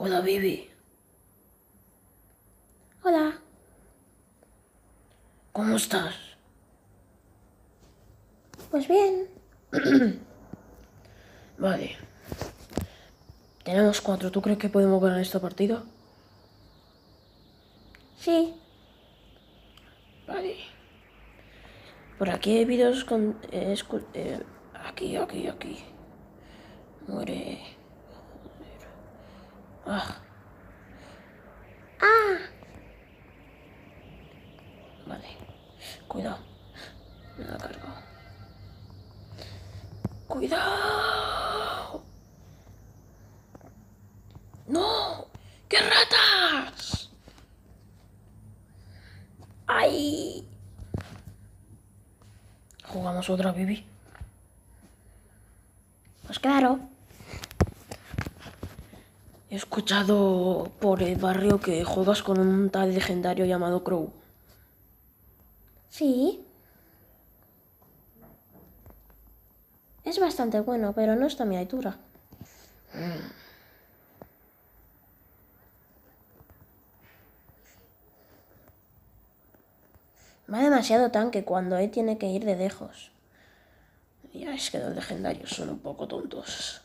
Hola, Bibi. Hola. ¿Cómo estás? Pues bien. Vale. Tenemos cuatro. ¿Tú crees que podemos ganar esta partida? Sí. Vale. Por aquí hay vídeos con... eh, eh, aquí, aquí, aquí. Muere. Joder. Ah. Vale. Cuidado. Me la cargo. ¡Cuidado! ¡No! ¡Qué ratas! ¡Ay! ¿Jugamos otra, Bibi? pues claro. He escuchado por el barrio que juegas con un tal legendario llamado Crow. Sí. Es bastante bueno, pero no está a mi altura. Va demasiado tanque cuando él tiene que ir de lejos. Ya es que los legendarios son un poco tontos.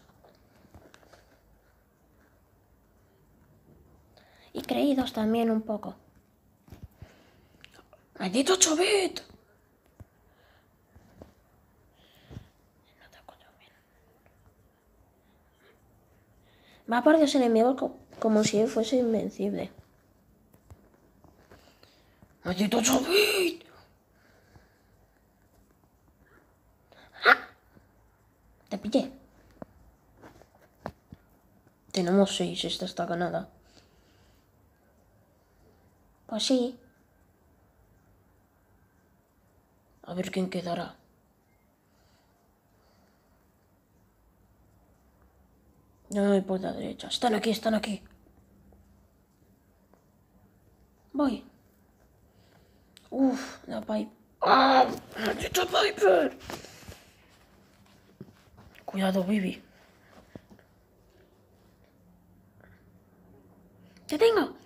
Y creídos también un poco. ¡Maldito Chobet! Va por los enemigos co- como si él fuese invencible. ¡Maldito Chobet! Te pillé. Tenemos seis, esta está ganada. Pues sí. A ver quién quedará. Voy por la derecha. Están aquí, están aquí. Voy. Uf, la Piper. ¡Ah! ¡Maldito Piper! Cuidado, Bibi. ¡Te tengo!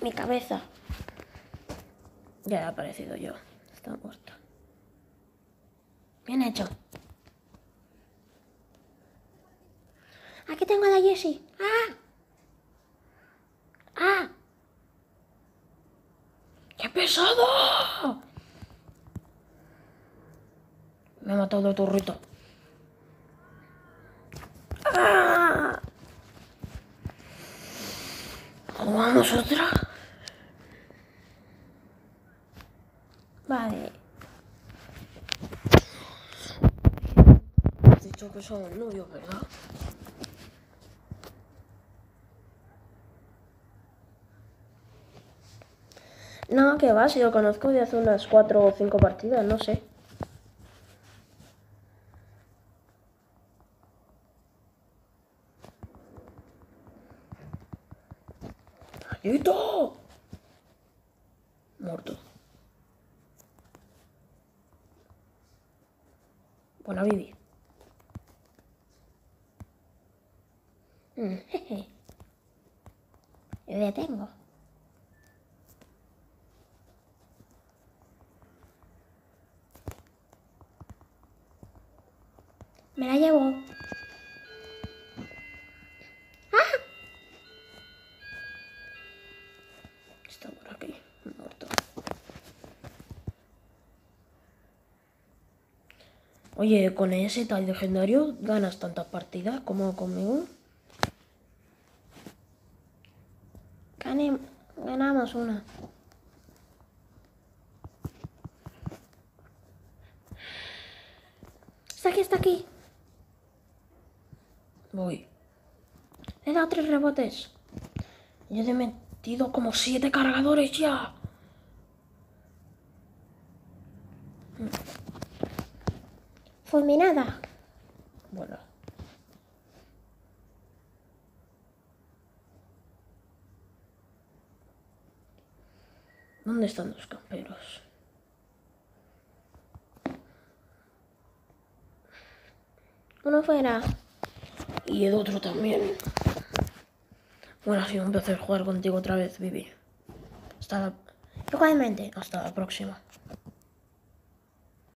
Mi cabeza. Ya he aparecido yo. Está muerta. Bien hecho. Aquí tengo a la Jessie. ¡Ah! ¡Ah! ¡Qué pesado! Me ha matado el torrito. ¡Ah! ¿Jugamos otra? Vale. Has dicho que somos novios, ¿verdad? No, que va, si lo conozco de hace unas cuatro o cinco partidas, no sé. ¡Maldito! Muerto. Buena Bibi. Mm, jeje. Yo ya tengo. Me la llevo. Oye, con ese tal legendario ganas tantas partidas como conmigo. Gane- ganamos una. Está aquí, está aquí. Voy. He dado tres rebotes. Yo he metido como siete cargadores ya. Fulminada. Bueno. ¿Dónde están los camperos? Uno fuera. Y el otro también. Bueno, ha sido un placer jugar contigo otra vez, Vivi. Hasta la, Igualmente. hasta la próxima.